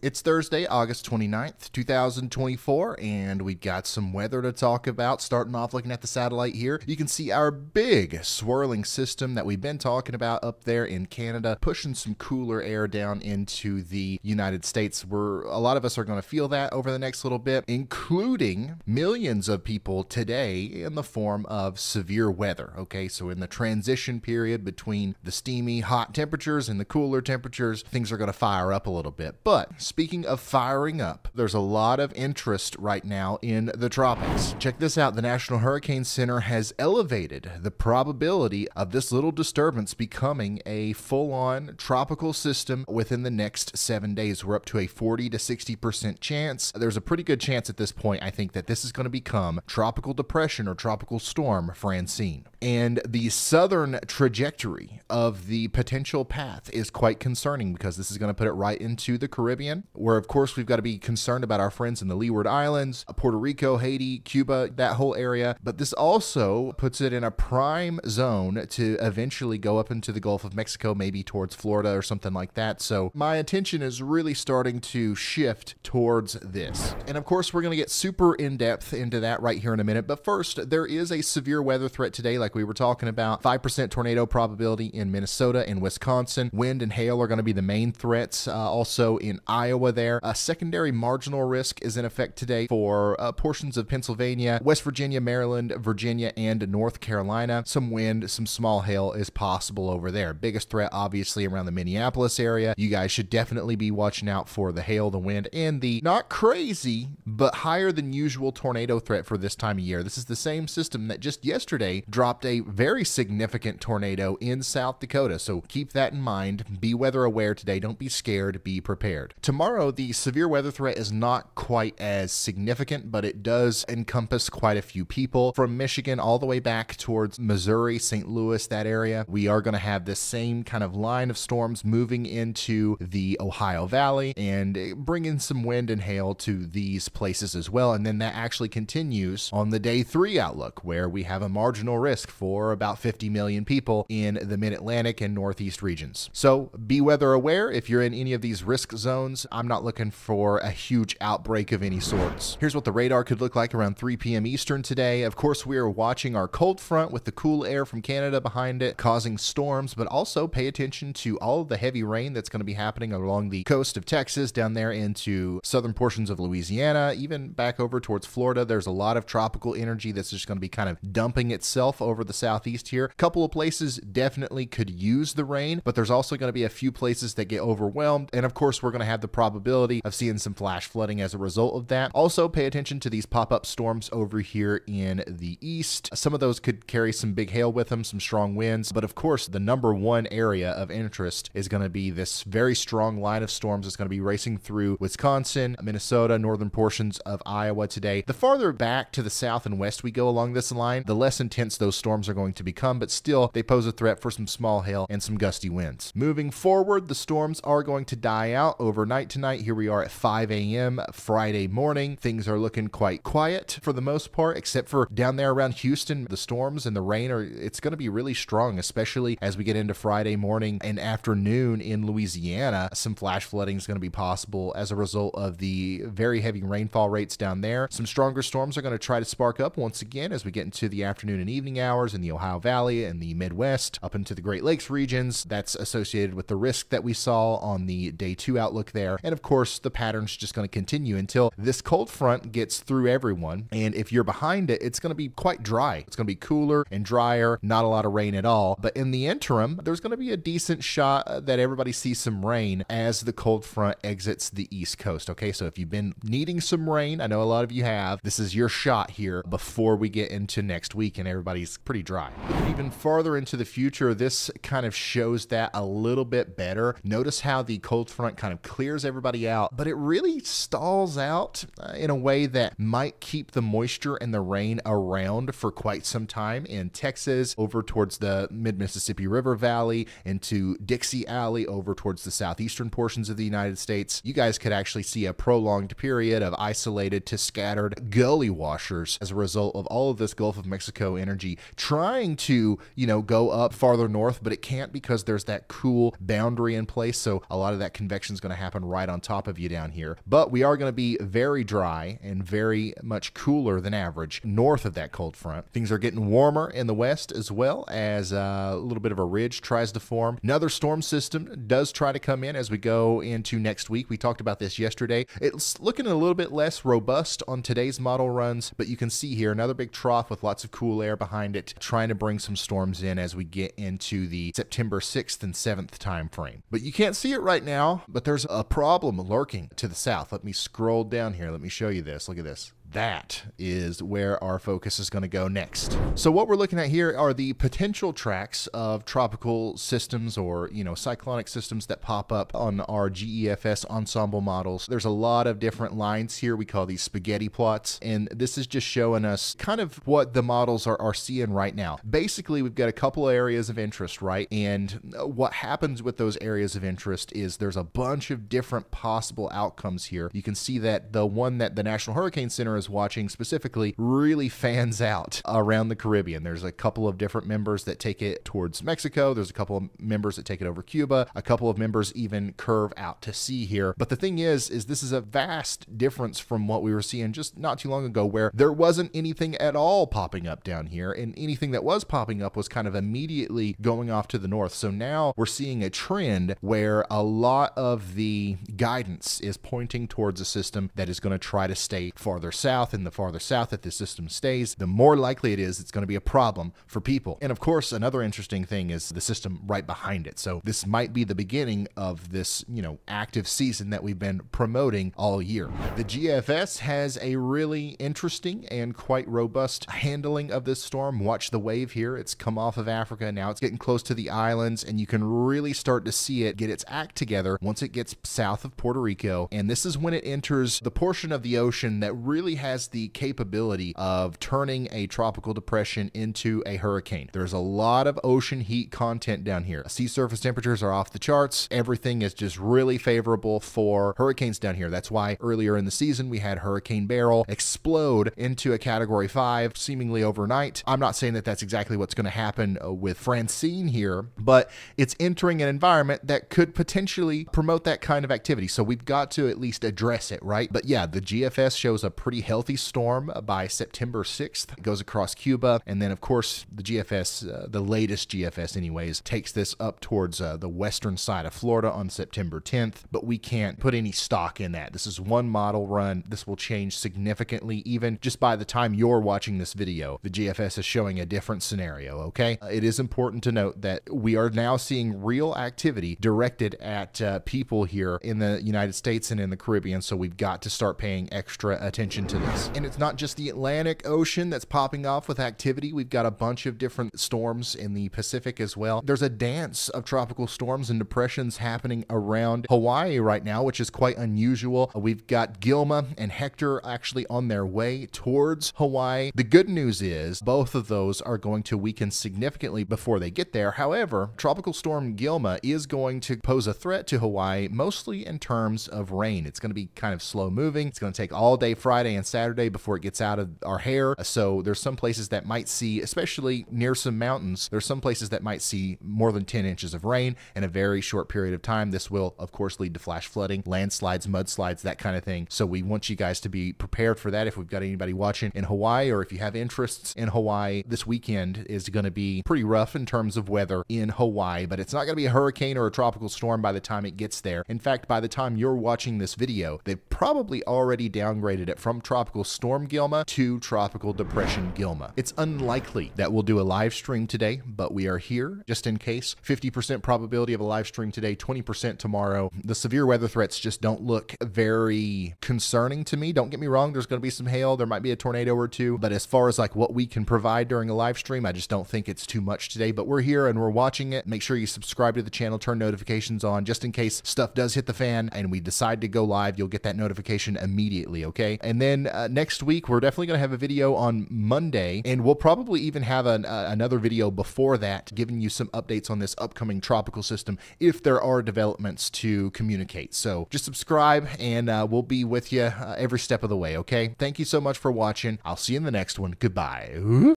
It's Thursday, August 29th, 2024, and we've got some weather to talk about. Starting off looking at the satellite here, you can see our big swirling system that we've been talking about up there in Canada, pushing some cooler air down into the United States. Where a lot of us are going to feel that over the next little bit, including millions of people today in the form of severe weather. Okay, so in the transition period between the steamy, hot temperatures and the cooler temperatures, things are going to fire up a little bit. But speaking of firing up, there's a lot of interest right now in the tropics. Check this out the National Hurricane Center has elevated the probability of this little disturbance becoming a full on tropical system within the next seven days. We're up to a 40 to 60% chance. There's a pretty good chance at this point, I think, that this is going to become tropical depression or tropical storm Francine. And the southern trajectory of the potential path is quite concerning because this is going to put it right into the Caribbean, where, of course, we've got to be concerned about our friends in the Leeward Islands, Puerto Rico, Haiti, Cuba, that whole area. But this also puts it in a prime zone to eventually go up into the Gulf of Mexico, maybe towards Florida or something like that. So my attention is really starting to shift towards this. And of course, we're going to get super in depth into that right here in a minute. But first, there is a severe weather threat today, like we were talking about 5% tornado probability in Minnesota and Wisconsin. Wind and hail are going to be the main threats. Uh, also in Iowa, there. A secondary marginal risk is in effect today for uh, portions of Pennsylvania, West Virginia, Maryland, Virginia, and North Carolina. Some wind, some small hail is possible over there. Biggest threat, obviously, around the Minneapolis area. You guys should definitely be watching out for the hail, the wind, and the not crazy, but higher than usual tornado threat for this time of year. This is the same system that just yesterday dropped a very significant tornado in South Dakota. So keep that in mind. Be weather aware today. Don't be scared. Be prepared. Tomorrow, the severe weather threat is not quite as significant, but it does encompass quite a few people from Michigan all the way back towards Missouri, St. Louis, that area. We are going to have this same kind of line of storms moving into the Ohio Valley and bringing some wind and hail to these places as well. And then that actually continues on the day three outlook, where we have a marginal risk for about 50 million people in the mid Atlantic and Northeast regions. So be weather aware if you're in any of these risk zones. I'm not looking for a huge outbreak of any sorts. Here's what the radar could look like around 3 p.m. Eastern today. Of course, we are watching our cold front with the cool air from Canada behind it, causing storms, but also pay attention to all the heavy rain that's going to be happening along the coast of Texas, down there into southern portions of Louisiana, even back over towards Florida. There's a lot of tropical energy that's just going to be kind of dumping itself over the southeast here. A couple of places definitely could use the rain, but there's also going to be a few places that get overwhelmed. And of course, we're going to have the probability of seeing some flash flooding as a result of that. Also, pay attention to these pop up storms over here in the east. Some of those could carry some big hail with them, some strong winds. But of course, the number one area of interest is going to be this very strong line of storms that's going to be racing through Wisconsin, Minnesota, northern portions of Iowa today. The farther back to the south and west we go along this line, the less intense those storms are going to become, but still, they pose a threat for some small hail and some gusty winds. Moving forward, the storms are going to die out overnight tonight. Here we are at 5 a.m. Friday morning. Things are looking quite quiet for the most part, except for down there around Houston. The storms and the rain are, it's going to be really strong, especially as we get into Friday morning and afternoon in Louisiana. Some flash flooding is going to be possible as a result of the very heavy rainfall rates down there. Some stronger storms are going to try to spark up once again as we get into the afternoon and evening hours in the Ohio Valley and the Midwest up into the Great Lakes regions. That's associated with the risk that we saw on the day two outlook there. And of course, the pattern's just going to continue until this cold front gets through everyone. And if you're behind it, it's going to be quite dry. It's going to be cooler and drier, not a lot of rain at all. But in the interim, there's going to be a decent shot uh, that everybody sees some rain as the cold front exits the East Coast. Okay, so if you've been needing some rain, I know a lot of you have, this is your shot here before we get into next week and everybody's pretty dry. Even farther into the future, this kind of shows that a little bit better. Notice how the cold front kind of clears everybody out, but it really stalls out uh, in a way that might keep the moisture and the rain around for quite some time in Texas, over towards the mid Mississippi River Valley, into Dixie Alley, over towards the southeastern portions of the United States. You guys could actually see a prolonged period of isolated to scattered gully washers as a result of all of this Gulf of Mexico energy trying to, you know, go up farther north, but it can't because there's that cool boundary in place. So a lot of that convection is going to happen right on top of you down here. But we are going to be very dry and very much cooler than average north of that cold front. Things are getting warmer in the west as well as uh, a little bit of a ridge tries to form. Another storm system does try to come in as we go into next week. We talked about this yesterday. It's looking a little bit less robust on today's model runs, but you can see here another big trough with lots of cool air behind it, trying to bring some storms in as we get into the September 6th and 7th time frame. But you can't see it right now, but there's a problem lurking to the south. Let me scroll down here. Let me show you this. Look at this that is where our focus is going to go next. So what we're looking at here are the potential tracks of tropical systems or, you know, cyclonic systems that pop up on our GEFS ensemble models. There's a lot of different lines here. We call these spaghetti plots. And this is just showing us kind of what the models are, are seeing right now. Basically, we've got a couple areas of interest, right? And what happens with those areas of interest is there's a bunch of different possible outcomes here. You can see that the one that the National Hurricane Center is watching specifically really fans out around the Caribbean. There's a couple of different members that take it towards Mexico. There's a couple of members that take it over Cuba. A couple of members even curve out to sea here. But the thing is, is this is a vast difference from what we were seeing just not too long ago, where there wasn't anything at all popping up down here, and anything that was popping up was kind of immediately going off to the north. So now we're seeing a trend where a lot of the guidance is pointing towards a system that is going to try to stay farther south south and the farther south that the system stays, the more likely it is it's going to be a problem for people. And of course, another interesting thing is the system right behind it. So this might be the beginning of this, you know, active season that we've been promoting all year. The GFS has a really interesting and quite robust handling of this storm. Watch the wave here. It's come off of Africa. Now it's getting close to the islands and you can really start to see it get its act together once it gets south of Puerto Rico. And this is when it enters the portion of the ocean that really has the capability of turning a tropical depression into a hurricane. There's a lot of ocean heat content down here. Sea surface temperatures are off the charts. Everything is just really favorable for hurricanes down here. That's why earlier in the season we had Hurricane Beryl explode into a category 5 seemingly overnight. I'm not saying that that's exactly what's going to happen uh, with Francine here, but it's entering an environment that could potentially promote that kind of activity. So we've got to at least address it, right? But yeah, the GFS shows a pretty healthy storm by September 6th. It goes across Cuba. And then, of course, the GFS, uh, the latest GFS, anyways, takes this up towards uh, the western side of Florida on September 10th. But we can't put any stock in that. This is one model run. This will change significantly, even just by the time you're watching this video. The GFS is showing a different scenario, okay? Uh, it is important to note that we are now seeing real activity directed at uh, people here in the United States and in the Caribbean. So we've got to start paying extra attention to And it's not just the Atlantic Ocean that's popping off with activity. We've got a bunch of different storms in the Pacific as well. There's a dance of tropical storms and depressions happening around Hawaii right now, which is quite unusual. We've got Gilma and Hector actually on their way towards Hawaii. The good news is both of those are going to weaken significantly before they get there. However, Tropical Storm Gilma is going to pose a threat to Hawaii, mostly in terms of rain. It's going to be kind of slow moving. It's going to take all day Friday and Saturday before it gets out of our hair. So there's some places that might see, especially near some mountains, there's some places that might see more than 10 inches of rain in a very short period of time. This will, of course, lead to flash flooding, landslides, mudslides, that kind of thing. So we want you guys to be prepared for that. If we've got anybody watching in Hawaii or if you have interests in Hawaii, this weekend is going to be pretty rough in terms of weather in Hawaii, but it's not going to be a hurricane or a tropical storm by the time it gets there. In fact, by the time you're watching this video, they've probably already downgraded it from tropical storm Gilma to Tropical Depression Gilma. It's unlikely that we'll do a live stream today, but we are here just in case. 50% probability of a live stream today, 20% tomorrow. The severe weather threats just don't look very concerning to me. Don't get me wrong, there's going to be some hail, there might be a tornado or two, but as far as like what we can provide during a live stream, I just don't think it's too much today. But we're here and we're watching it. Make sure you subscribe to the channel, turn notifications on just in case stuff does hit the fan and we decide to go live. You'll get that notification immediately, okay? And then uh, next week, week. We're definitely going to have a video on Monday, and we'll probably even have an, uh, another video before that giving you some updates on this upcoming tropical system if there are developments to communicate. So just subscribe, and uh, we'll be with you uh, every step of the way, okay? Thank you so much for watching. I'll see you in the next one. Goodbye.